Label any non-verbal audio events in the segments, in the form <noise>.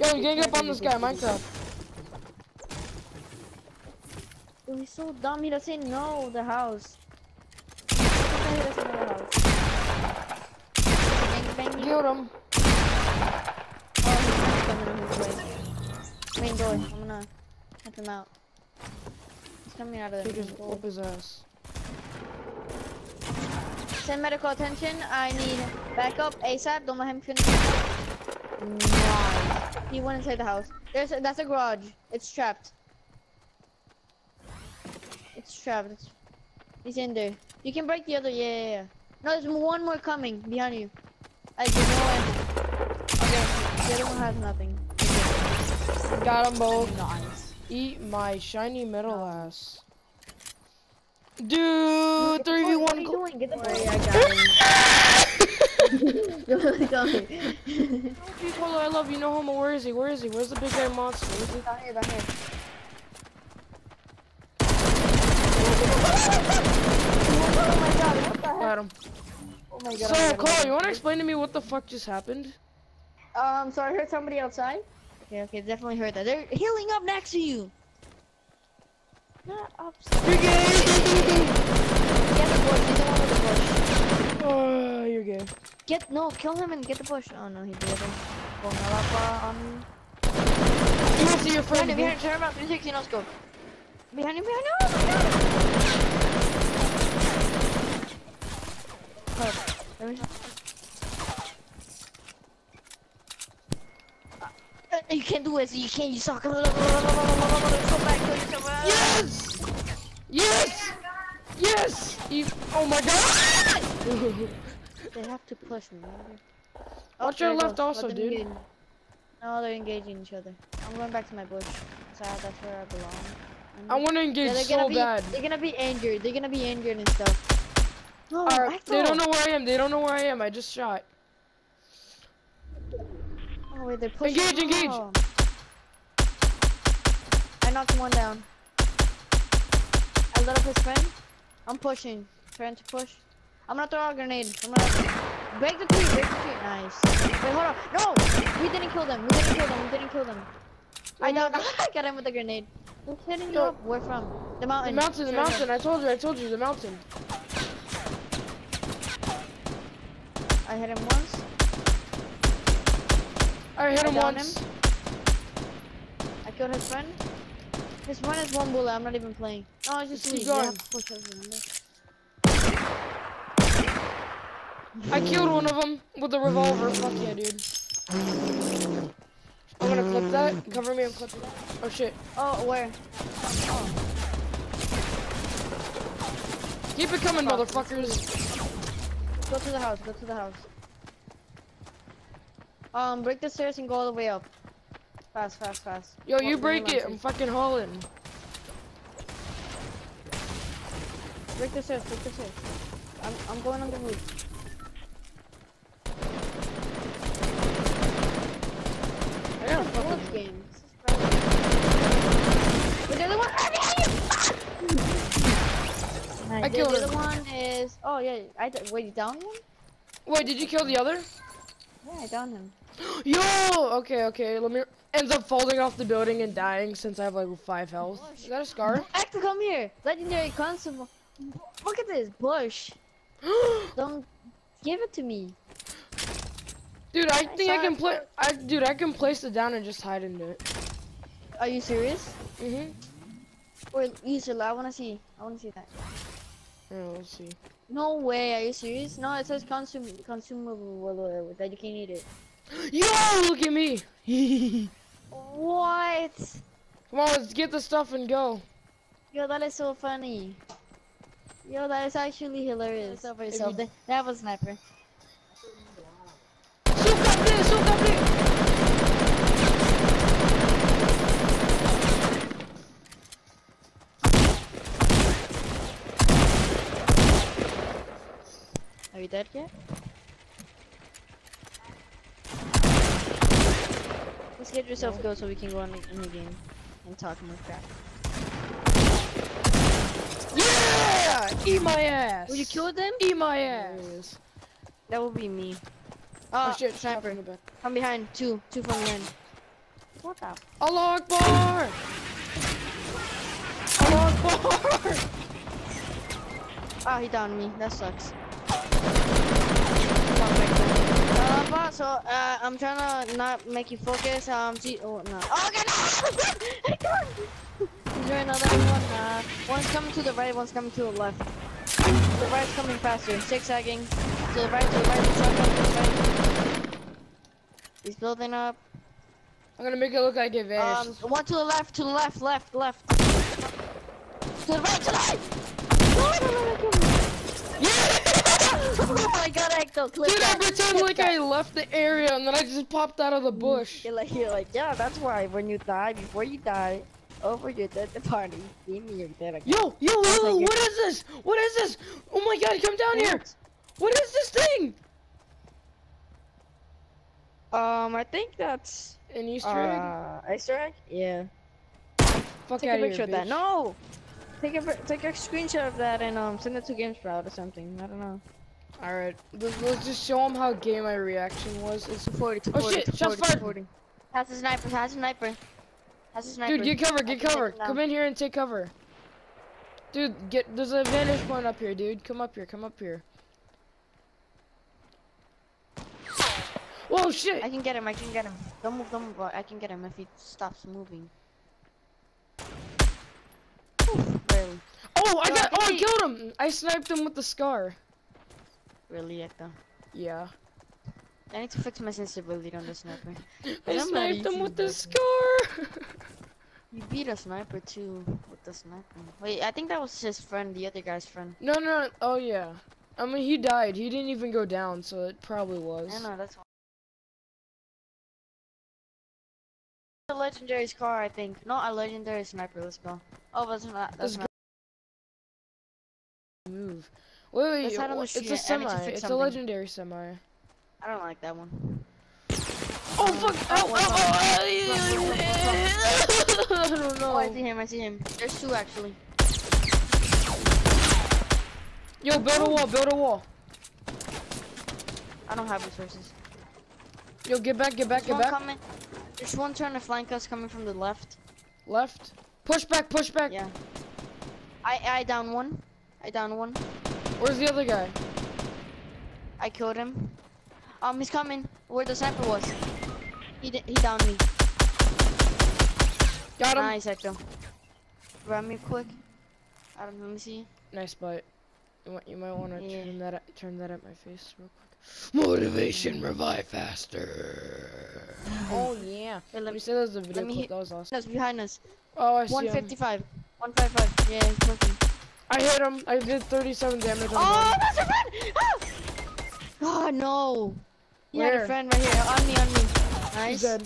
Yo, gang up on this guy, Minecraft. Yo, he's so dumb. He doesn't know the house. He doesn't know the house. Bang, bang. Killed him. Oh, he's coming his way. Main door. I'm gonna help him out. He's coming out of He the main just door. whoop his ass. Send medical attention. I need backup ASAP. Don't let him finish. Nice. He went inside the house. There's a, that's a garage. It's trapped. It's trapped. He's in there. You can break the other. Yeah, yeah, yeah. No, there's one more coming behind you. I do know him. Okay, the other one has nothing. Got them both. Nice. Eat my shiny metal ass. Dude, Get three v boy, What are one. you doing? Get the boy. Go, go. Polo, I love you. No homo. Where is he? Where is he? Where's the big guy monster? Where's he? Down here, down here. Oh my god, what the heck? Got him. Oh my god. So, oh oh Cole, you wanna explain to me what the fuck just happened? Um, so I heard somebody outside. Okay, okay, definitely heard that. They're healing up next to you. Not upstairs. You're gay. Get the bush. With the bush. Oh, you're gay. Get no, kill him and get the bush. Oh no, he didn't. Going up on. You see your Behind friend? him, dude? behind him. Turn around. 360, no scope. Behind him, behind him. Oh my god. Hold. Let me. Uh, you can't do it. You can't. You suck. Go. Go. Yes! Yes! Yes! You, oh my god! They have to push me. remember? Watch your left also, dude. engage. No, they're engaging each other. I'm going back to my bush. So that's where I belong. I want to engage they're so be. bad. They're gonna be injured. They're gonna be injured and stuff. No, they don't know where I am. They don't know where I am. I just shot. Oh wait, they're pushing. Engage, engage. Oh. I knocked one down. I lit up his friend. I'm pushing. Trying to push. I'm gonna throw a grenade. I'm gonna break the tree. Break the tree. Nice. Wait, hold on. No, we didn't kill them. We didn't kill them. We didn't kill them. I No, don't. I got him with a grenade. Who's hitting you up? Where from? The mountain. The mountain. the mountain. I told you, I told you, the mountain. I hit him once. I hit I him once. I killed his friend. His friend is one bullet. I'm not even playing. No, it's just Just me. keep You going. have to push us, remember? I killed one of them with a revolver. Fuck yeah, dude. I'm gonna clip that. Cover me, I'm clipping that. Oh shit. Oh, where? Keep it coming, Fuck. motherfuckers. Go to the house. Go to the house. Um, break the stairs and go all the way up. Fast, fast, fast. Yo, you break it. I'm fucking hauling. Break the stairs. Break the stairs. I'm, I'm going on the roof. I got a Fuck fucking. this game. Is Wait, the other one. Behind you! Nice. I The- killed The other him. one is. Oh yeah. I d- wait. You down him? Wait, did you kill the other? Yeah, I downed him. <gasps> Yo! Okay, okay. Let me. Ends up falling off the building and dying since I have like five health. Is that a scar? <gasps> Actor, come here. Legendary constable. Look at this bush. <gasps> Don't give it to me. Dude, I think I can play. I dude, I can place it down and just hide into it. Are you serious? Mhm. Or use it. I wanna see. I wanna see that. Yeah, let's see. No way. Are you serious? No, it says consum consumable that you can eat it. <gasps> Yo, look at me. <laughs> What? Come on, let's get the stuff and go. Yo, that is so funny. Yo, that is actually hilarious. Yourself for yourself. That, that was sniper. You dead yet? Let's get yourself go so we can go on the, in the game and talk more crap. Yeah! Eat my ass. Will you kill them? Eat my ass. That will be me. Oh Oh, shit, sniper. From behind, two, two from behind. What the? Allah Akbar! Allah Akbar! Oh, ah, he downed me. That sucks. Uh, so uh, I'm trying to not make you focus. Um, see, oh no. Oh, okay, no! <laughs> Is there another one? Uh, one's coming to the right, one's coming to the left. The right's coming faster. Zigzagging to the right, to the right, to the right, to the right. He's building up. I'm gonna make it look like it Um, one to the left, to the left, left, left. To the right, to the right. No, no, no, no, kill me. <laughs> oh my god, Ecto, clip Dude, I that, pretend clip like. I left the area and then I just popped out of the bush. You're like, you're like, yeah, that's why when you die, before you die, over your dead party, give me your dead again. Yo, yo, yo, what is this? What is this? Oh my god, come down here! What is this thing? Um, I think that's An Easter egg? uh, Easter egg. Yeah. Fuck Take out a of here, picture of that. No. Take a take a screenshot of that and um send it to GameSprout or something. I don't know. Alright, let's, let's just show him how gay my reaction was. It's 40 to Oh 40 shit, to shots fired. 40. Has a sniper. Has a sniper. Has a sniper. Dude, get cover, get can cover. Come in here and take cover. Dude, get there's a vantage point up here, dude. Come up here, come up here. Whoa, shit! I can get him. I can get him. Don't move. Don't move. I can get him if he stops moving. Oof, barely. Oh, I Yo, got. I Oh, I killed him. I sniped him with the scar. Really, Ecto. Yeah. I need to fix my sensibility on the sniper. <laughs> I I'm sniped him with the scar. You beat a sniper too with the sniper. Wait, I think that was his friend, the other guy's friend. no, no. Oh yeah. I mean, he died. He didn't even go down, so it probably was. I know that's. A legendary scar, I think. Not a legendary sniper. Let's go. Oh, that's not. That's Let's not. Move. Wait, wait. Let's head on wha- the it's a street. I need semi. It's a legendary semi. I don't like that one. Oh fuck! Ow, up? ow, ow, I don't Oh, I see him. I see him. There's two actually. Yo, build a wall. Build a wall. I don't have resources. Yo, get back. Get back. There's Get one back. coming. There's one trying to flank us coming from the left. Left. Push back. Push back. Yeah. I I down one. I down one. Where's the other guy? I killed him. Um, he's coming. Where the sniper was. He di- he downed me. Got him. Nice, Ecto. Grab me quick. I don't know. Let me see. Nice bite. You, want, you might want to Yeah. turn that at, turn that at my face real quick. Motivation revive faster. oh yeah. Wait, Let let me me. say that was a video let me clip. That was awesome. That's behind us. Oh, I see him. 155. 155. Yeah, he's working. I hit him. I did 37 damage on Oh, him. that's a friend! Ah! Oh no. Had Where? a friend right here. On me, on me. He's Nice. dead.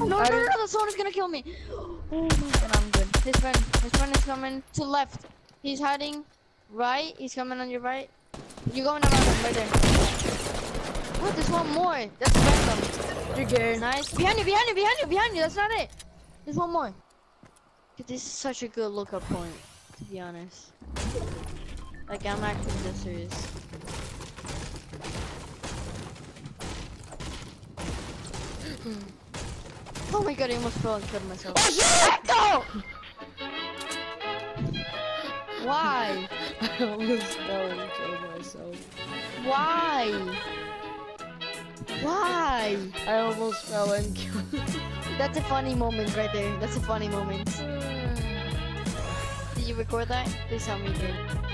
No, no, no, no, the zone is gonna kill me. Oh my god, I'm good. His friend, his friend is coming to left. He's hiding right. He's coming on your right. You're going around him right there. What? There's one more. That's random. You're gay. Nice. Behind you, behind you, behind you, behind you. That's not it. There's one more. This is such a good lookup point, to be honest. Like, I'm actually this serious. <gasps> Oh my god, I almost fell and killed myself. Oh shit! No! <gasps> Why? <laughs> I almost fell and killed myself. Why? Why? I almost fell and killed. <laughs> That's a funny moment right there. That's a funny moment. You record that? Please tell me you did.